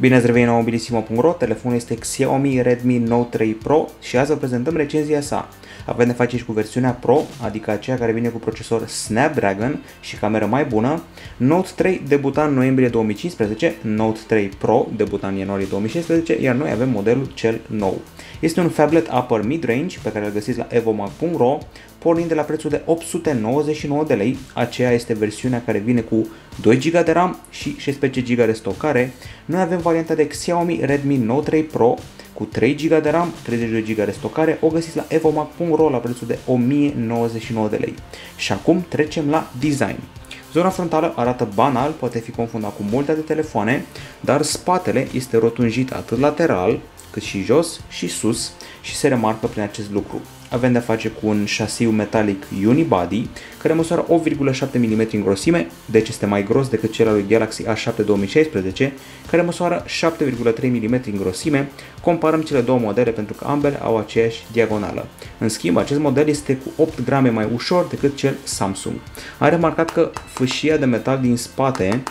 Bine ați revenit la mobilisimo.ro, telefonul este Xiaomi Redmi Note 3 Pro și azi vă prezentăm recenzia sa. Avem de face și cu versiunea Pro, adică aceea care vine cu procesor Snapdragon și cameră mai bună. Note 3 debuta în noiembrie 2015, Note 3 Pro debuta în ianuarie 2016, iar noi avem modelul cel nou. Este un phablet upper mid-range pe care îl găsiți la evomac.ro, pornind de la prețul de 899 de lei. Aceea este versiunea care vine cu 2 GB de RAM și 16 GB de stocare. Noi avem varianta de Xiaomi Redmi Note 3 Pro cu 3 GB de RAM, 32 GB de stocare, o găsiți la evomac.ro la prețul de 1099 de lei. Și acum trecem la design. Zona frontală arată banal, poate fi confundat cu multe alte telefoane, dar spatele este rotunjit atât lateral, cât și jos și sus și se remarcă prin acest lucru. Avem de-a face cu un șasiu metalic unibody care măsoară 8,7 mm în grosime, deci este mai gros decât cel al lui Galaxy A7 2016, care măsoară 7,3 mm în grosime. Comparăm cele două modele pentru că ambele au aceeași diagonală. În schimb, acest model este cu 8 grame mai ușor decât cel Samsung. Am remarcat că fâșia de metal din spate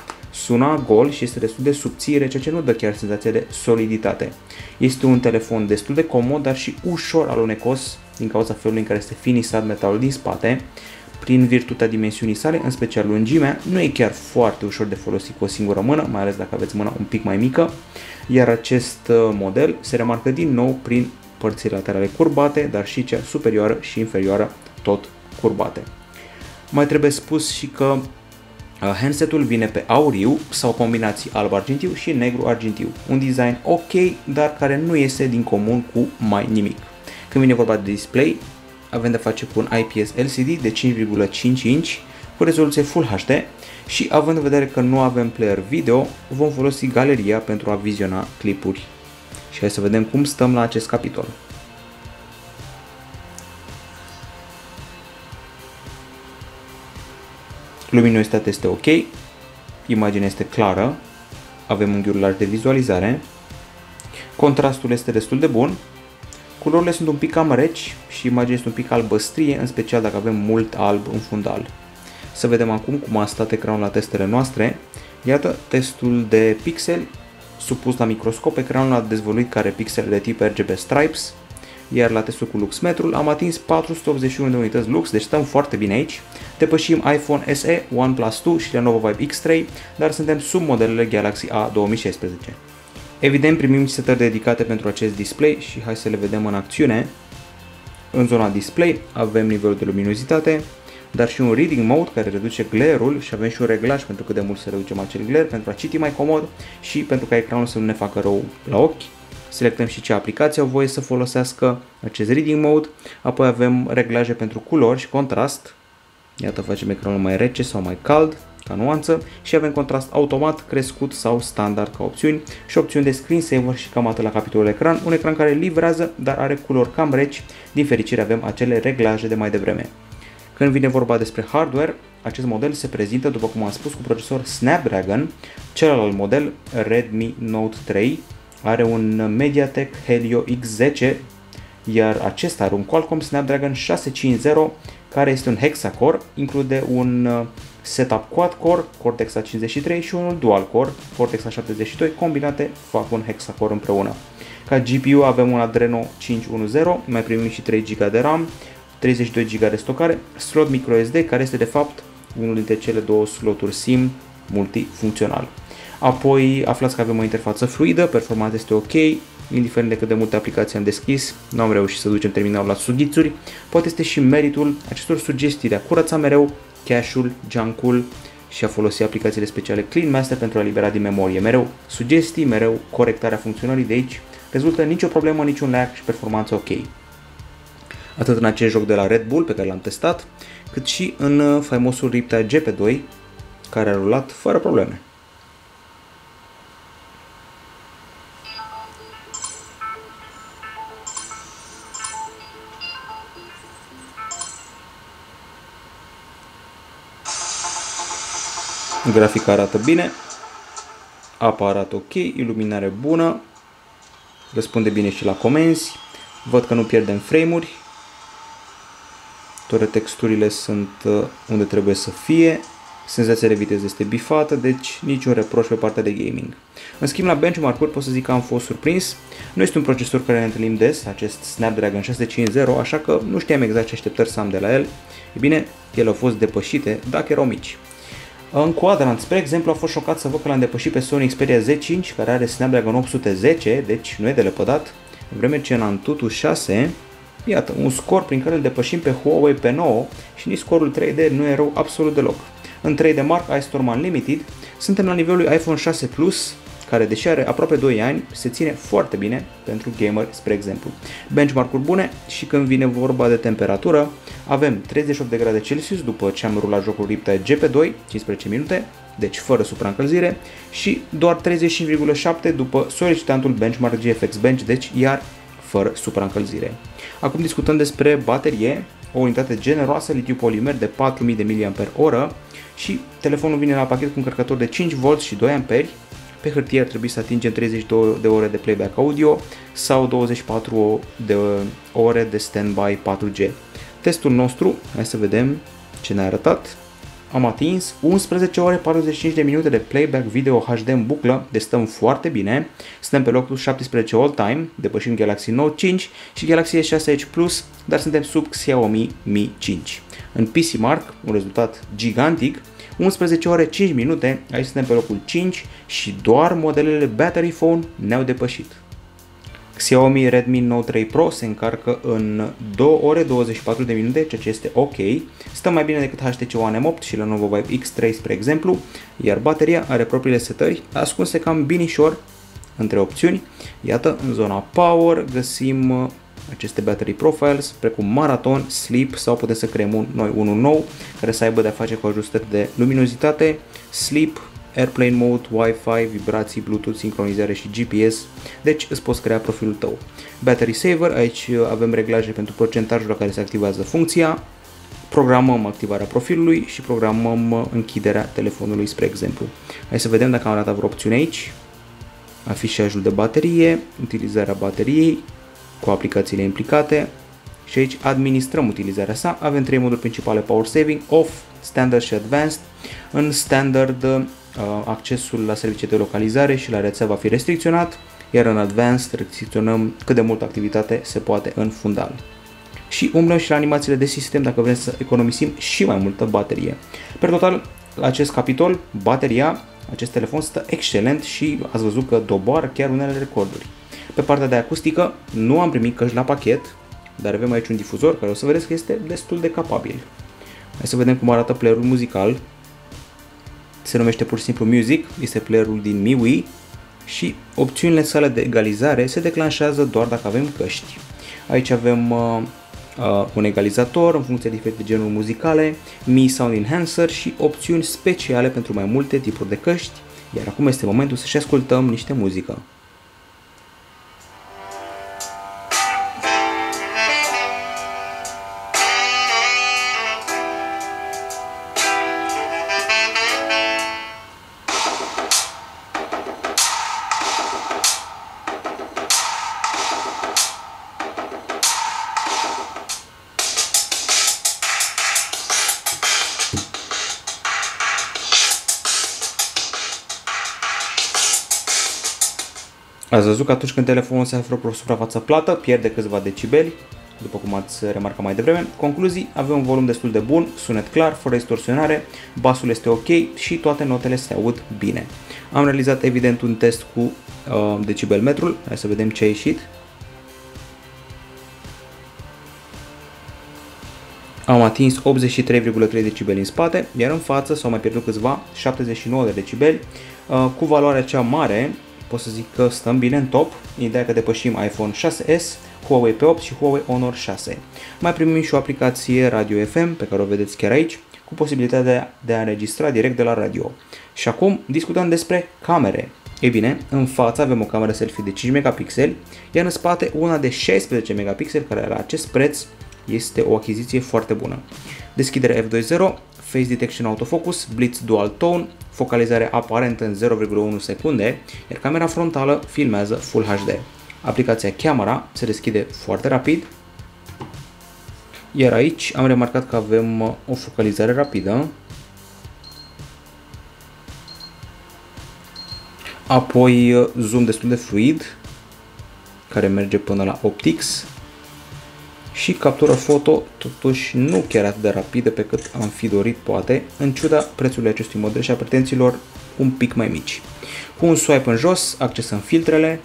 Suna gol și este destul de subțire, ceea ce nu dă chiar senzația de soliditate. Este un telefon destul de comod, dar și ușor alunecos din cauza felului în care este finisat metalul din spate. Prin virtutea dimensiunii sale, în special lungimea, nu e chiar foarte ușor de folosit cu o singură mână, mai ales dacă aveți mâna un pic mai mică, iar acest uh, model se remarcă din nou prin părțile laterale curbate, dar și cea superioară și inferioară tot curbate. Mai trebuie spus și că Uh, handsetul vine pe auriu sau combinații alb-argintiu și negru-argintiu. Un design ok, dar care nu iese din comun cu mai nimic. Când vine vorba de display, avem de face cu un IPS LCD de 5,5 inch cu rezoluție Full HD și având în vedere că nu avem player video, vom folosi galeria pentru a viziona clipuri. Și hai să vedem cum stăm la acest capitol. Luminositatea este ok, imaginea este clară, avem unghiuri largi de vizualizare, contrastul este destul de bun, culorile sunt un pic cam reci și imaginea este un pic albăstrie, în special dacă avem mult alb în fundal. Să vedem acum cum a stat ecranul la testele noastre. Iată testul de pixel supus la microscop, ecranul a dezvăluit care pixel de tip RGB Stripes, iar la testul cu luxmetrul am atins 481 de unități lux, deci stăm foarte bine aici. Depășim iPhone SE, OnePlus 2 și Lenovo Vibe X3, dar suntem sub modelele Galaxy A 2016. Evident primim setări dedicate pentru acest display și hai să le vedem în acțiune. În zona display avem nivelul de luminozitate, dar și un reading mode care reduce glare-ul și avem și un reglaj pentru cât de mult să reducem acel glare pentru a citi mai comod și pentru ca ecranul să nu ne facă rău la ochi selectăm și ce aplicații au voie să folosească acest reading mode, apoi avem reglaje pentru culori și contrast, iată facem ecranul mai rece sau mai cald, ca nuanță și avem contrast automat, crescut sau standard ca opțiuni. Și opțiuni de screensaver și cam atât la capitolul ecran, un ecran care livrează, dar are culori cam reci, din fericire avem acele reglaje de mai devreme. Când vine vorba despre hardware, acest model se prezintă, după cum am spus, cu procesor Snapdragon, celălalt model Redmi Note 3 are un MediaTek Helio X10, iar acesta are un Qualcomm Snapdragon 650 care este un hexacore, include un uh, setup quad-core Cortex A53 și unul dual-core Cortex A72 combinate fac un hexacore împreună. Ca GPU avem un Adreno 510, mai primim și 3 GB de RAM, 32 GB de stocare, slot microSD care este de fapt unul dintre cele două sloturi SIM multifuncțional. Apoi aflați că avem o interfață fluidă, performanța este ok, indiferent de cât de multe aplicații am deschis, nu am reușit să ducem terminalul la sughițuri. Poate este și meritul acestor sugestii de a curăța mereu cache-ul, junk-ul și a folosi aplicațiile speciale Clean Master pentru a libera din memorie. Mereu sugestii, mereu corectarea funcționării de aici. Rezultă nicio problemă, niciun lag și performanță ok. Atât în acest joc de la Red Bull pe care l-am testat, cât și în faimosul Riptide GP2 care a rulat fără probleme. Grafica arată bine, apa arată ok, iluminare bună, răspunde bine și la comenzi, văd că nu pierdem frame-uri, toate texturile sunt uh, unde trebuie să fie, senzația de viteză este bifată, deci niciun reproș pe partea de gaming. În schimb, la benchmark-uri pot să zic că am fost surprins. Nu este un procesor care ne întâlnim des, acest Snapdragon 650, așa că nu știam exact ce așteptări să am de la el. E bine, ele au fost depășite dacă erau mici. În quadrant, spre exemplu, a fost șocat să văd că l-am depășit pe Sony Xperia Z5, care are Snapdragon 810, deci nu e de lepădat, în vreme ce în Antutu 6, iată, un scor prin care îl depășim pe Huawei P9 și nici scorul 3D nu e rău absolut deloc. În 3D Mark iStorm Unlimited suntem la nivelul iPhone 6 Plus, care deși are aproape 2 ani, se ține foarte bine pentru gamer, spre exemplu. Benchmark-uri bune și când vine vorba de temperatură, avem 38 de grade Celsius după ce am rulat jocul Riptide GP2, 15 minute, deci fără supraîncălzire, și doar 35,7 după solicitantul benchmark GFX Bench, deci iar fără supraîncălzire. Acum discutăm despre baterie, o unitate generoasă litiu polimer de 4000 de mAh și telefonul vine la pachet cu un încărcător de 5V și 2 A. Pe hârtie ar trebui să atingem 32 de ore de playback audio sau 24 de ore de standby 4G. Testul nostru, hai să vedem ce ne-a arătat. Am atins 11 ore 45 de minute de playback video HD în buclă, deci stăm foarte bine. Suntem pe locul 17 all time, depășim Galaxy Note 5 și Galaxy S6 Edge Plus, dar suntem sub Xiaomi Mi 5. În PC Mark, un rezultat gigantic, 11 ore 5 minute, aici suntem pe locul 5 și doar modelele Battery Phone ne-au depășit. Xiaomi Redmi Note 3 Pro se încarcă în 2 ore 24 de minute, ceea ce este ok. Stă mai bine decât HTC One M8 și Lenovo Vibe X3 spre exemplu, iar bateria are propriile setări ascunse cam binișor între opțiuni. Iată, în zona Power găsim uh, aceste battery profiles, precum Marathon, Sleep sau putem să creăm un, noi unul nou care să aibă de-a face cu ajustări de luminozitate, Sleep, Airplane Mode, Wi-Fi, vibrații, Bluetooth, sincronizare și GPS, deci îți poți crea profilul tău. Battery Saver, aici avem reglaje pentru procentajul la care se activează funcția, programăm activarea profilului și programăm închiderea telefonului, spre exemplu. Hai să vedem dacă am arătat vreo opțiune aici. Afișajul de baterie, utilizarea bateriei cu aplicațiile implicate și aici administrăm utilizarea sa. Avem trei moduri principale Power Saving, Off, Standard și Advanced. În Standard Uh, accesul la servicii de localizare și la rețea va fi restricționat, iar în Advanced restricționăm cât de multă activitate se poate în fundal. Și umblăm și la animațiile de sistem dacă vrem să economisim și mai multă baterie. Per total, la acest capitol, bateria, acest telefon stă excelent și ați văzut că doboară chiar unele recorduri. Pe partea de acustică nu am primit căști la pachet, dar avem aici un difuzor care o să vedeți că este destul de capabil. Hai să vedem cum arată playerul muzical se numește pur și simplu Music, este playerul din MIUI și opțiunile sale de egalizare se declanșează doar dacă avem căști. Aici avem uh, uh, un egalizator în funcție de diferite genuri muzicale, Mi Sound Enhancer și opțiuni speciale pentru mai multe tipuri de căști, iar acum este momentul să-și ascultăm niște muzică. Ați văzut că atunci când telefonul se află pe o suprafață plată, pierde câțiva decibeli, după cum ați remarcat mai devreme. Concluzii, avem un volum destul de bun, sunet clar, fără distorsionare, basul este ok și toate notele se aud bine. Am realizat evident un test cu uh, decibelmetrul, hai să vedem ce a ieșit. Am atins 83,3 decibeli în spate, iar în față s-au mai pierdut câțiva 79 de decibeli, uh, cu valoarea cea mare pot să zic că stăm bine în top, ideea că depășim iPhone 6s, Huawei P8 și Huawei Honor 6. Mai primim și o aplicație Radio FM, pe care o vedeți chiar aici, cu posibilitatea de a înregistra direct de la radio. Și acum discutăm despre camere. Ei bine, în față avem o cameră selfie de 5 megapixeli, iar în spate una de 16 megapixeli, care la acest preț este o achiziție foarte bună. Deschidere f2.0, Face Detection Autofocus, Blitz Dual Tone, focalizare aparentă în 0,1 secunde, iar camera frontală filmează Full HD. Aplicația Camera se deschide foarte rapid, iar aici am remarcat că avem uh, o focalizare rapidă, apoi uh, zoom destul de fluid, care merge până la 8x, și captura foto totuși nu chiar atât de rapidă pe cât am fi dorit poate, în ciuda prețului acestui model și a pretențiilor un pic mai mici. Cu un swipe în jos accesăm filtrele,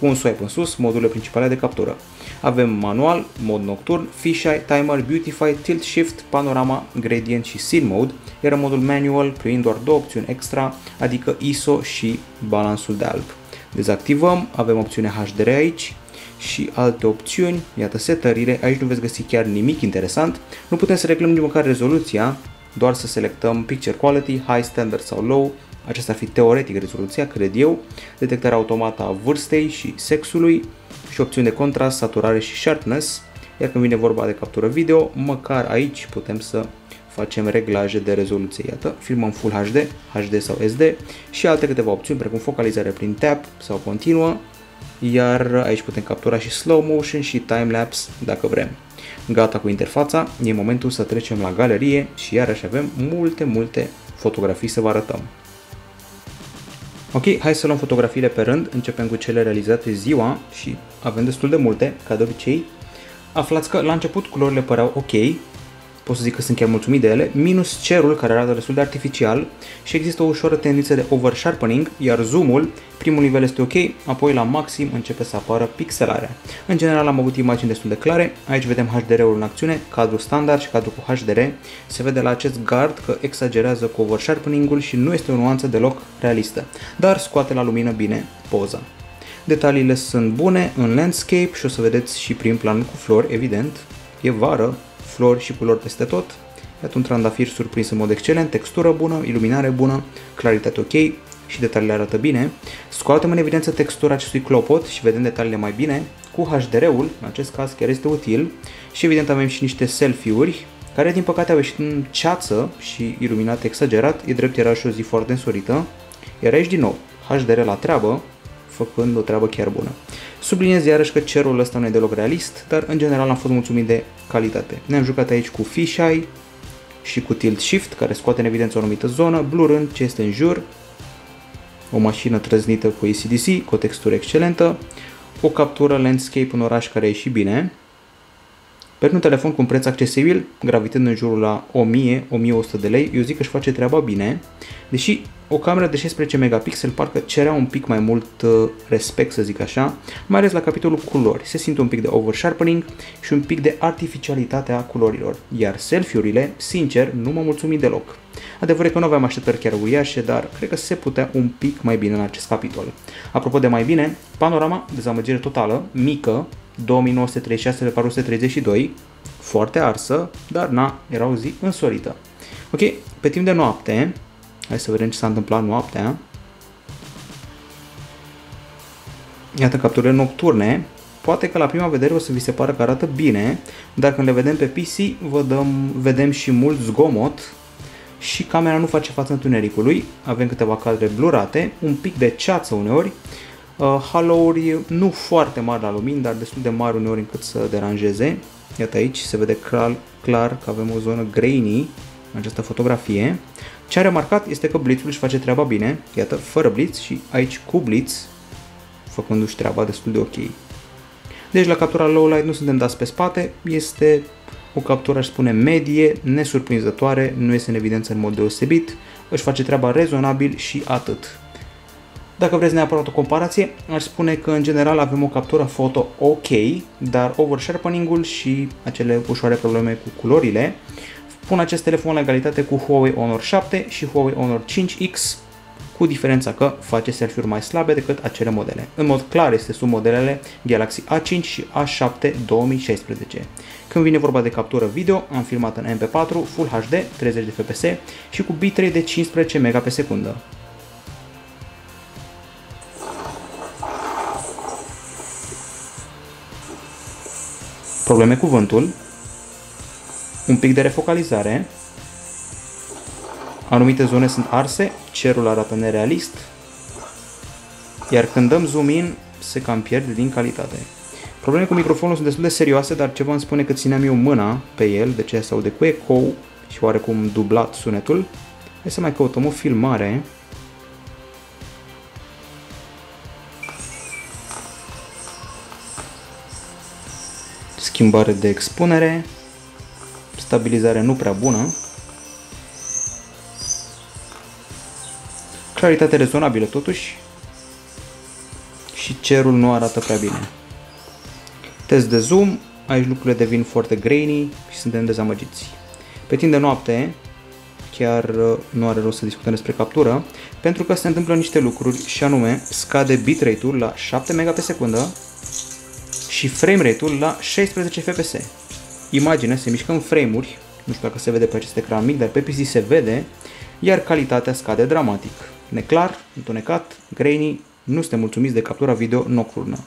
cu un swipe în sus modurile principale de captură. Avem manual, mod nocturn, fisheye, timer, beautify, tilt shift, panorama, gradient și scene mode, iar în modul manual primind doar două opțiuni extra, adică ISO și balansul de alb. Dezactivăm, avem opțiunea HDR aici și alte opțiuni, iată setările, aici nu veți găsi chiar nimic interesant, nu putem să reglăm nici măcar rezoluția, doar să selectăm Picture Quality, High Standard sau Low, aceasta ar fi teoretic rezoluția, cred eu, detectarea automată a vârstei și sexului și opțiuni de contrast, saturare și sharpness, iar când vine vorba de captură video, măcar aici putem să facem reglaje de rezoluție. Iată, filmăm Full HD, HD sau SD și alte câteva opțiuni precum focalizare prin tap sau continuă, iar aici putem captura și slow motion și timelapse dacă vrem. Gata cu interfața, e momentul să trecem la galerie și iarăși avem multe, multe fotografii să vă arătăm. Ok, hai să luăm fotografiile pe rând, începem cu cele realizate ziua și avem destul de multe, ca de obicei. Aflați că la început culorile păreau ok, pot să zic că sunt chiar mulțumit de ele, minus cerul care arată destul de artificial și există o ușoară tendință de oversharpening, iar zoomul, primul nivel este ok, apoi la maxim începe să apară pixelarea. În general am avut imagini destul de clare, aici vedem HDR-ul în acțiune, cadru standard și cadru cu HDR, se vede la acest gard că exagerează cu oversharpening-ul și nu este o nuanță deloc realistă, dar scoate la lumină bine poza. Detaliile sunt bune în landscape și o să vedeți și prin planul cu flori, evident, e vară, flori și culori peste tot. Iată un trandafir surprins în mod excelent, textură bună, iluminare bună, claritate ok și detaliile arată bine. Scoatem în evidență textura acestui clopot și vedem detaliile mai bine. Cu HDR-ul, în acest caz chiar este util și evident avem și niște selfie-uri care din păcate au ieșit în ceață și iluminat exagerat, e drept era și o zi foarte însorită. Iar aici din nou, HDR la treabă, făcând o treabă chiar bună. Subliniez iarăși că cerul ăsta nu e deloc realist, dar în general am fost mulțumit de calitate. Ne-am jucat aici cu fisheye și cu tilt shift, care scoate în evidență o anumită zonă, blurând ce este în jur, o mașină trăznită cu ACDC, cu o textură excelentă, o captură landscape în oraș care a ieșit bine, pe un telefon cu un preț accesibil, gravitând în jurul la 1000-1100 de lei, eu zic că își face treaba bine, deși o cameră de 16 megapixel parcă cerea un pic mai mult uh, respect, să zic așa, mai ales la capitolul culori. Se simte un pic de oversharpening și un pic de artificialitate a culorilor, iar selfie-urile, sincer, nu m-au mulțumit deloc. Adevărul că nu aveam așteptări chiar uriașe, dar cred că se putea un pic mai bine în acest capitol. Apropo de mai bine, panorama, dezamăgire totală, mică, 2936 pe 432, foarte arsă, dar na, era o zi însorită. Ok, pe timp de noapte, hai să vedem ce s-a întâmplat noaptea. Iată capturile nocturne, poate că la prima vedere o să vi se pară că arată bine, dar când le vedem pe PC vedem, vedem și mult zgomot și camera nu face față întunericului, avem câteva cadre blurate, un pic de ceață uneori, Uh, halo-uri nu foarte mari la lumini, dar destul de mari uneori încât să deranjeze. Iată aici se vede clar, clar că avem o zonă grainy în această fotografie. Ce am remarcat este că blitzul își face treaba bine, iată, fără blitz și aici cu blitz, făcându-și treaba destul de ok. Deci la captura low light nu suntem dați pe spate, este o captură, aș spune, medie, nesurprinzătoare, nu este în evidență în mod deosebit, își face treaba rezonabil și atât. Dacă vreți neapărat o comparație, aș spune că în general avem o captură foto ok, dar oversharpening-ul și acele ușoare probleme cu culorile pun acest telefon la egalitate cu Huawei Honor 7 și Huawei Honor 5X, cu diferența că face selfie-uri mai slabe decât acele modele. În mod clar este sub modelele Galaxy A5 și A7 2016. Când vine vorba de captură video, am filmat în MP4, Full HD, 30 de fps și cu bitrate de 15 Mbps pe secundă. probleme cu vântul, un pic de refocalizare. Anumite zone sunt arse, cerul arată nerealist, iar când dăm zoom in, se cam pierde din calitate. Probleme cu microfonul sunt destul de serioase, dar ceva îmi spune că țineam eu mâna pe el, de ce se aude cu ecou și oarecum dublat sunetul. Hai să mai căutăm o filmare. Schimbare de expunere stabilizare nu prea bună, claritate rezonabilă totuși și cerul nu arată prea bine. Test de zoom, aici lucrurile devin foarte grainy și suntem dezamăgiți. Pe timp de noapte, chiar uh, nu are rost să discutăm despre captură, pentru că se întâmplă niște lucruri și anume scade bitrate-ul la 7 MB pe secundă și frame rate-ul la 16 fps. Imagine, se mișcă în frame-uri, nu știu dacă se vede pe acest ecran mic, dar pe PC se vede, iar calitatea scade dramatic. Neclar, întunecat, grainy, nu suntem mulțumiți de captura video nocturnă.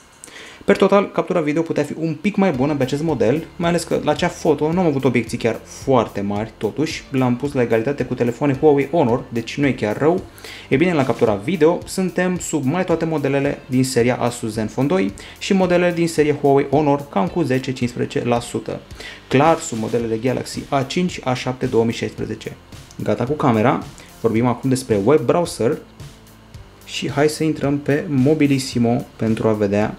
Per total, captura video putea fi un pic mai bună pe acest model, mai ales că la acea foto nu am avut obiecții chiar foarte mari, totuși l-am pus la egalitate cu telefoane Huawei Honor, deci nu e chiar rău. E bine, la captura video suntem sub mai toate modelele din seria Asus Zenfone 2 și modelele din serie Huawei Honor cam cu 10-15%. Clar sub modelele Galaxy A5, A7 2016. Gata cu camera, vorbim acum despre web browser și hai să intrăm pe Mobilissimo pentru a vedea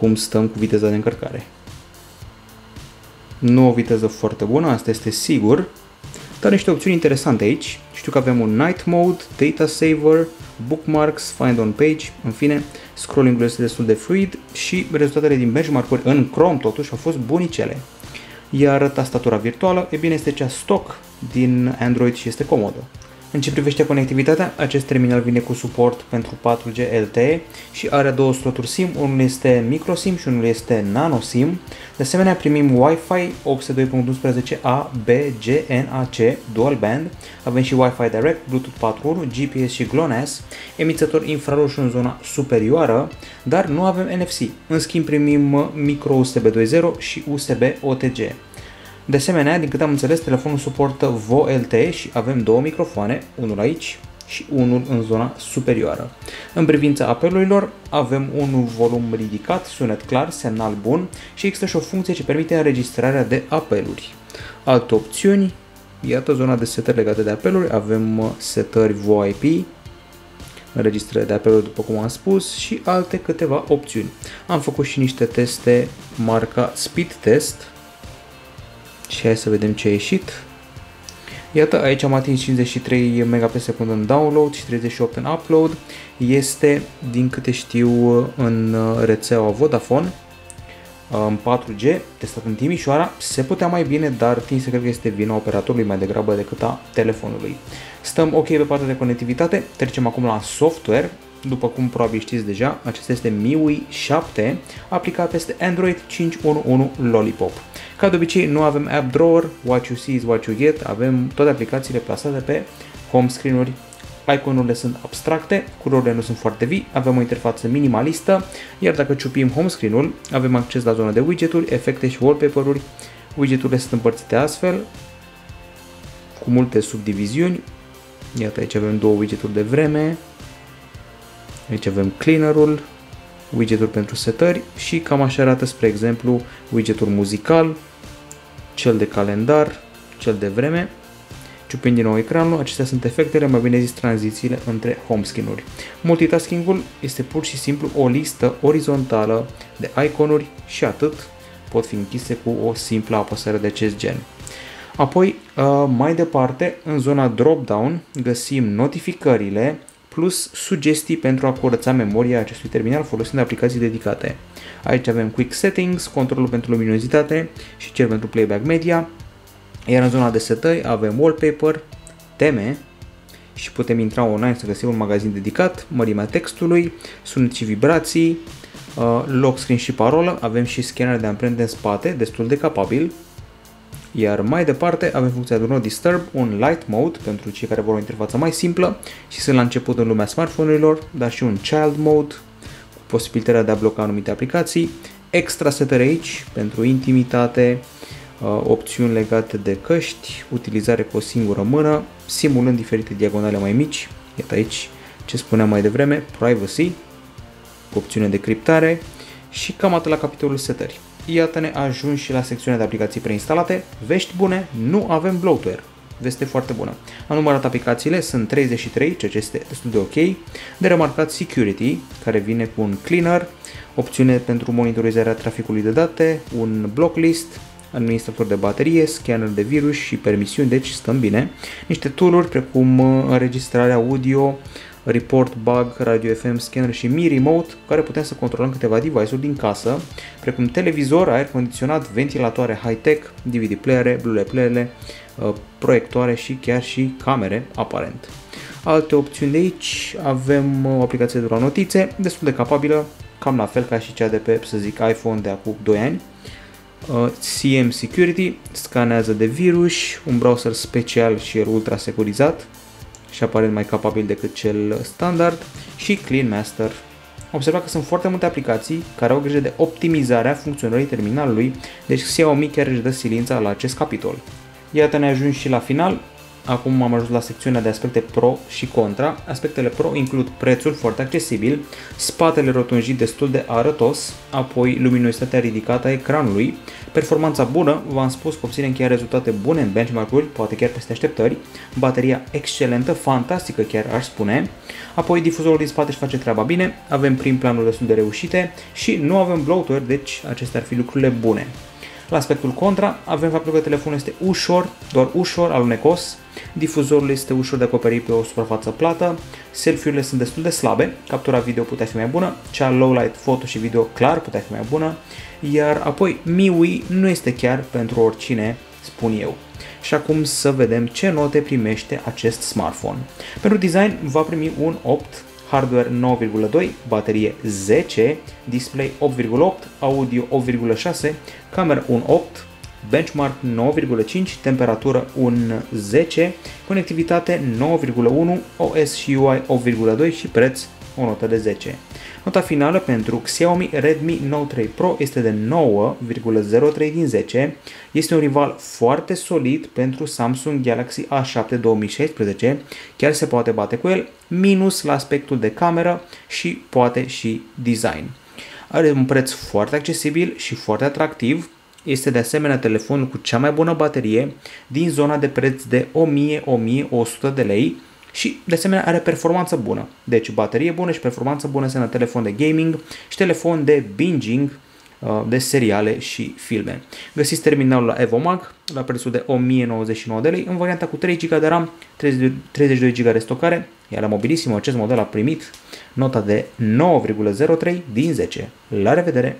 cum stăm cu viteza de încărcare. Nu o viteză foarte bună, asta este sigur, dar niște opțiuni interesante aici. Știu că avem un Night Mode, Data Saver, Bookmarks, Find on Page, în fine, scrolling-ul este destul de fluid și rezultatele din benchmark-uri în Chrome totuși au fost bunicele. Iar tastatura virtuală, e bine, este cea stock din Android și este comodă. În ce privește conectivitatea, acest terminal vine cu suport pentru 4G LTE și are două sloturi SIM, unul este micro SIM și unul este nano SIM. De asemenea, primim Wi-Fi 802.11a, B, G, NAC, dual band, avem și Wi-Fi Direct, Bluetooth 4.1, GPS și GLONASS, emițător infraroșu în zona superioară, dar nu avem NFC. În schimb, primim micro USB 2.0 și USB OTG. De asemenea, din câte am înțeles, telefonul suportă VoLTE și avem două microfoane, unul aici și unul în zona superioară. În privința apelurilor, avem un volum ridicat, sunet clar, semnal bun și există și o funcție ce permite înregistrarea de apeluri. Alte opțiuni, iată zona de setări legate de apeluri, avem uh, setări VoIP, înregistrare de apeluri după cum am spus și alte câteva opțiuni. Am făcut și niște teste marca Speed Test, și hai să vedem ce a ieșit. Iată, aici am atins 53 MB pe secundă în download și 38 în upload. Este, din câte știu, în rețeaua Vodafone, în 4G, testat în Timișoara, se putea mai bine, dar tind să cred că este vina operatorului mai degrabă decât a telefonului. Stăm ok pe partea de conectivitate, trecem acum la software. După cum probabil știți deja, acesta este MIUI 7, aplicat peste Android 5.1.1 Lollipop. Ca de obicei, nu avem App Drawer, What You See is What You Get, avem toate aplicațiile plasate pe home screen-uri iconurile sunt abstracte, culorile nu sunt foarte vii, avem o interfață minimalistă, iar dacă ciupim home screen-ul, avem acces la zona de widget-uri, efecte și wallpaper-uri. Widget-urile sunt împărțite astfel, cu multe subdiviziuni. Iată aici avem două widget-uri de vreme, aici avem cleaner-ul, widget-uri pentru setări și cam așa arată, spre exemplu, widget-ul muzical, cel de calendar, cel de vreme. Ciupind din nou ecranul, acestea sunt efectele, mai bine zis tranzițiile între home screen-uri. Multitasking-ul este pur și simplu o listă orizontală de iconuri și atât pot fi închise cu o simplă apăsare de acest gen. Apoi, uh, mai departe, în zona drop-down, găsim notificările plus sugestii pentru a curăța memoria acestui terminal folosind aplicații dedicate. Aici avem Quick Settings, controlul pentru luminozitate și cel pentru playback media, iar în zona de setări avem wallpaper, teme și putem intra online să găsim un magazin dedicat, mărimea textului, sunet și vibrații, uh, lock screen și parolă, avem și scanner de amprente în spate, destul de capabil, iar mai departe avem funcția Do Not Disturb, un Light Mode pentru cei care vor o interfață mai simplă și sunt la început în lumea smartphone-urilor, dar și un Child Mode cu posibilitatea de a bloca anumite aplicații, extra setări aici pentru intimitate, uh, opțiuni legate de căști, utilizare cu o singură mână, simulând diferite diagonale mai mici, iată aici ce spuneam mai devreme, privacy, cu opțiune de criptare și cam atât la capitolul setări. Iată ne ajuns și la secțiunea de aplicații preinstalate. Vești bune, nu avem bloatware. veste foarte bună. Am numărat aplicațiile, sunt 33, ceea ce este destul de ok. De remarcat Security, care vine cu un cleaner, opțiune pentru monitorizarea traficului de date, un blocklist, administrator de baterie, scanner de virus și permisiuni, deci stăm bine. Niște tooluri precum uh, înregistrarea audio, report bug, radio FM scanner și Mi Remote, care putem să controlăm câteva device-uri din casă, precum televizor, aer condiționat, ventilatoare high-tech, DVD playere, Blu-ray playere, uh, proiectoare și chiar și camere, aparent. Alte opțiuni de aici, avem uh, o aplicație de la notițe, destul de capabilă, cam la fel ca și cea de pe, să zic, iPhone de acum 2 ani. Uh, CM Security scanează de virus, un browser special și el ultra securizat și aparent mai capabil decât cel standard și Clean Master. Observa că sunt foarte multe aplicații care au grijă de optimizarea funcționării terminalului, deci Xiaomi chiar își dă silința la acest capitol. Iată ne ajung și la final, Acum am ajuns la secțiunea de aspecte pro și contra. Aspectele pro includ prețul foarte accesibil, spatele rotunjit destul de arătos, apoi luminositatea ridicată a ecranului, performanța bună, v-am spus că obținem chiar rezultate bune în benchmark-uri, poate chiar peste așteptări, bateria excelentă, fantastică chiar aș spune, apoi difuzorul din spate își face treaba bine, avem prim planuri destul de reușite și nu avem bloatware, deci acestea ar fi lucrurile bune. La aspectul contra, avem faptul că telefonul este ușor, doar ușor, alunecos, difuzorul este ușor de acoperit pe o suprafață plată, selfie-urile sunt destul de slabe, captura video putea fi mai bună, cea low light foto și video clar putea fi mai bună, iar apoi MIUI nu este chiar pentru oricine, spun eu. Și acum să vedem ce note primește acest smartphone. Pentru design va primi un 8 hardware 9,2, baterie 10, display 8,8, audio 8,6, camera un 8, benchmark 9,5, temperatură un 10, conectivitate 9,1, OS și UI 8,2 și preț o notă de 10. Nota finală pentru Xiaomi Redmi Note 3 Pro este de 9,03 din 10. Este un rival foarte solid pentru Samsung Galaxy A7 2016, chiar se poate bate cu el, minus la aspectul de cameră și poate și design. Are un preț foarte accesibil și foarte atractiv, este de asemenea telefonul cu cea mai bună baterie din zona de preț de 1000-1100 de lei, și de asemenea are performanță bună. Deci baterie bună și performanță bună înseamnă telefon de gaming și telefon de binging uh, de seriale și filme. Găsiți terminalul la Evomag la prețul de 1099 de lei în varianta cu 3 GB de RAM, 32 GB de stocare, iar la Mobilissimo acest model a primit nota de 9,03 din 10. La revedere!